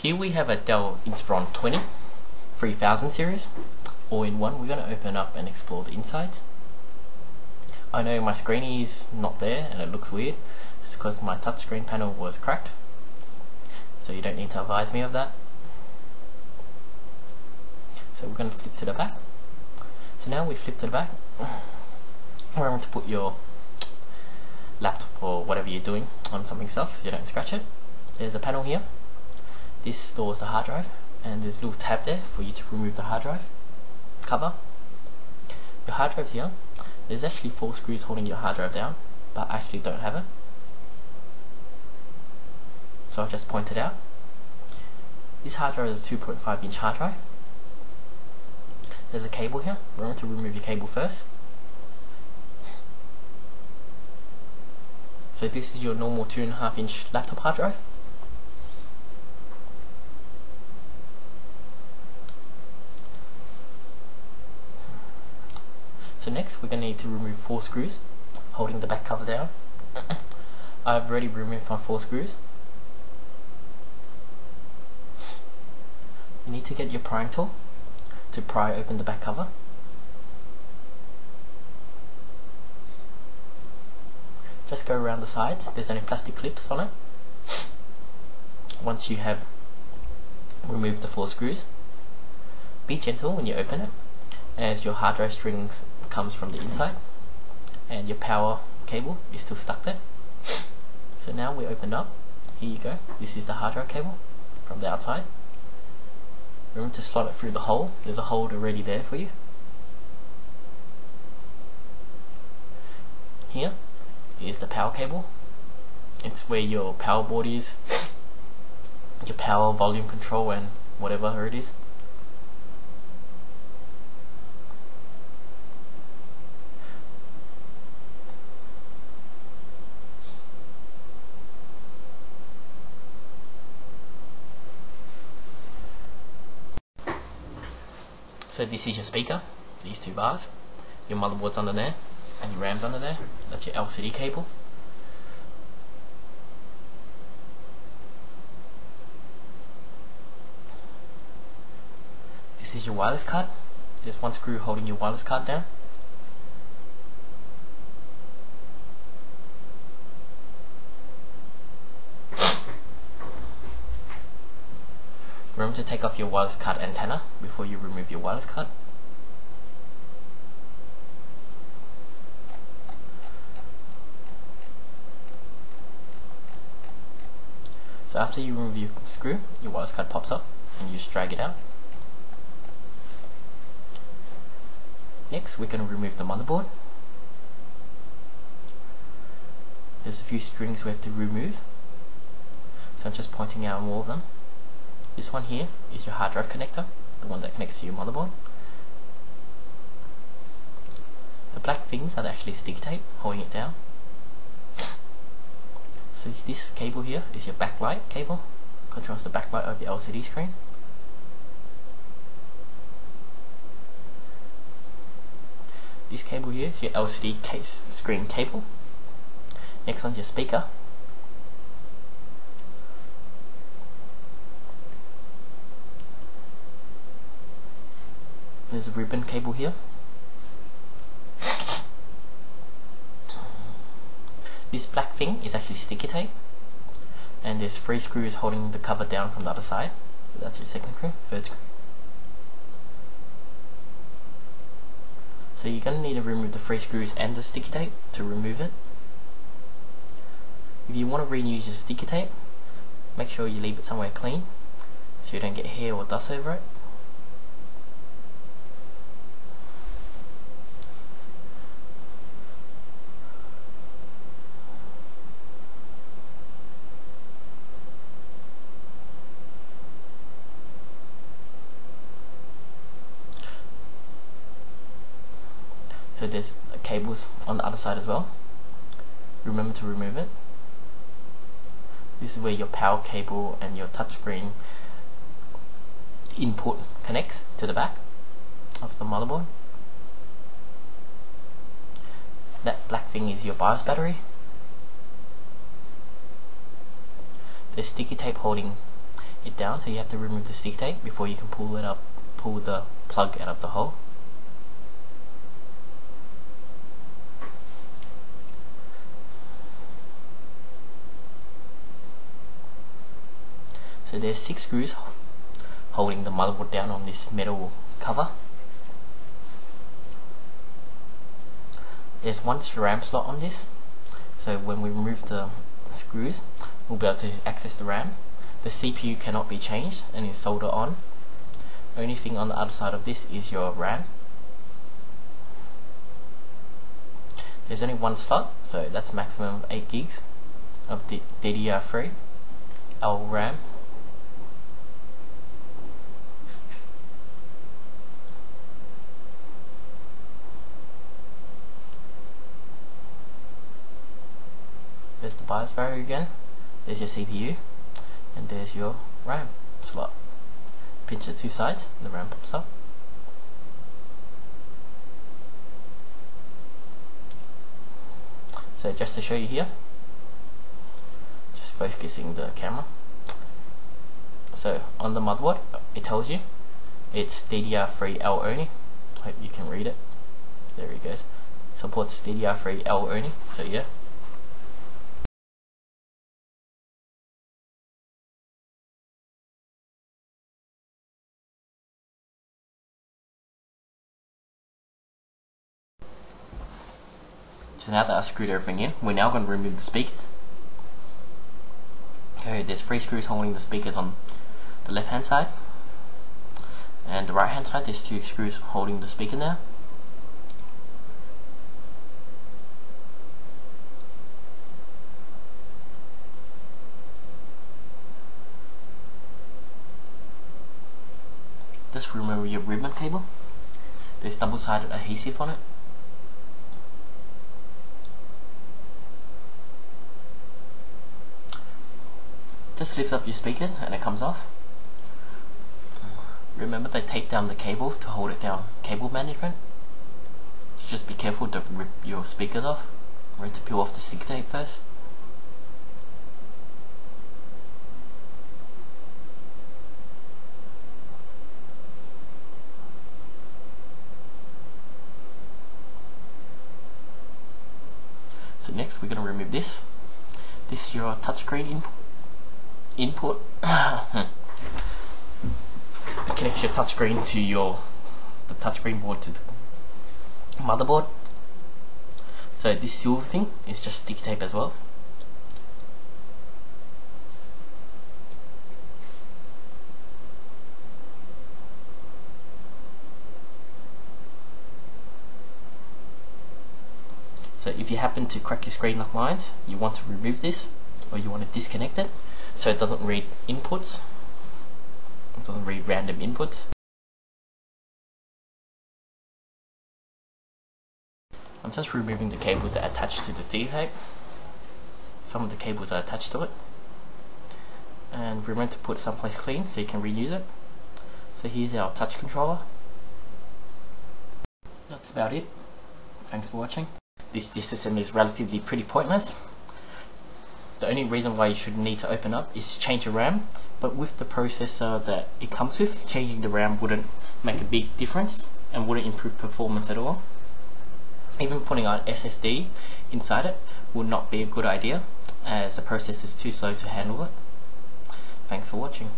Here we have a Dell Inspiron 20 3000 series all in one. We're going to open up and explore the inside. I know my screen is not there and it looks weird. It's because my touchscreen panel was cracked. So you don't need to advise me of that. So we're going to flip to the back. So now we flip to the back. Want to put your laptop or whatever you're doing on something soft, you don't scratch it. There's a panel here. This stores the hard drive and there's a little tab there for you to remove the hard drive cover. Your hard drive's here. There's actually four screws holding your hard drive down, but I actually don't have it. So I've just pointed out. This hard drive is a 2.5 inch hard drive. There's a cable here. We're going to remove your cable first. So this is your normal 2.5 inch laptop hard drive. So next we're going to need to remove four screws holding the back cover down. I've already removed my four screws. You need to get your prying tool to pry open the back cover. Just go around the sides, there's only plastic clips on it. Once you have removed the four screws, be gentle when you open it as your hard drive strings comes from the inside and your power cable is still stuck there. So now we opened up. Here you go. This is the hard drive cable from the outside. Remember to slot it through the hole. There's a hole already there for you. Here is the power cable. It's where your power board is your power volume control and whatever it is So this is your speaker, these two bars, your motherboard's under there, and your RAM's under there. That's your LCD cable. This is your wireless card. There's one screw holding your wireless card down. To take off your wireless card antenna before you remove your wireless card. So after you remove your screw, your wireless card pops off and you just drag it out. Next we're going to remove the motherboard. There's a few strings we have to remove. So I'm just pointing out all of them. This one here is your hard drive connector, the one that connects to your motherboard. The black things are actually sticky tape holding it down. So this cable here is your backlight cable, controls the backlight of your LCD screen. This cable here is your LCD case screen cable. Next one's your speaker, there's a ribbon cable here. This black thing is actually sticky tape. And there's three screws holding the cover down from the other side. So that's your second screw, third screw. So you're going to need to remove the three screws and the sticky tape to remove it. If you want to reuse your sticky tape make sure you leave it somewhere clean so you don't get hair or dust over it so there's cables on the other side as well. Remember to remove it. This is where your power cable and your touchscreen input connects to the back of the motherboard. That black thing is your BIOS battery. There's sticky tape holding it down so you have to remove the sticky tape before you can pull it up pull the plug out of the hole there's six screws holding the motherboard down on this metal cover. There's one RAM slot on this so when we remove the screws we'll be able to access the RAM. The CPU cannot be changed and is soldered on. Only thing on the other side of this is your RAM. There's only one slot so that's maximum of 8 gigs of DDR3 L There's the BIOS variable again. There's your CPU and there's your RAM slot. Pinch the two sides and the RAM pops up. So just to show you here just focusing the camera. So on the motherboard it tells you it's DDR3L only. Hope you can read it. There he goes. Supports DDR3L only. So yeah So now that I've screwed everything in, we're now going to remove the speakers. Okay, there's three screws holding the speakers on the left hand side. And the right hand side, there's two screws holding the speaker there. Just remember your ribbon cable. There's double-sided adhesive on it. Just lifts up your speakers and it comes off. Remember they tape down the cable to hold it down. Cable management. So just be careful to rip your speakers off. Right to peel off the stick tape first. So next we're going to remove this. This is your touchscreen input input. It connects your touchscreen to your the touchscreen board to the motherboard. So this silver thing is just sticky tape as well. So if you happen to crack your screen like mine, you want to remove this or you want to disconnect it so it doesn't read inputs. It doesn't read random inputs. I'm just removing the cables that attach to the sticky tape. Some of the cables are attached to it. And remember to put someplace clean so you can reuse it. So here's our touch controller. That's about it. Thanks for watching. This disassembly is relatively pretty pointless the only reason why you should need to open up is change the RAM but with the processor that it comes with changing the RAM wouldn't make a big difference and wouldn't improve performance at all. Even putting an SSD inside it would not be a good idea as the processor is too slow to handle it. Thanks for watching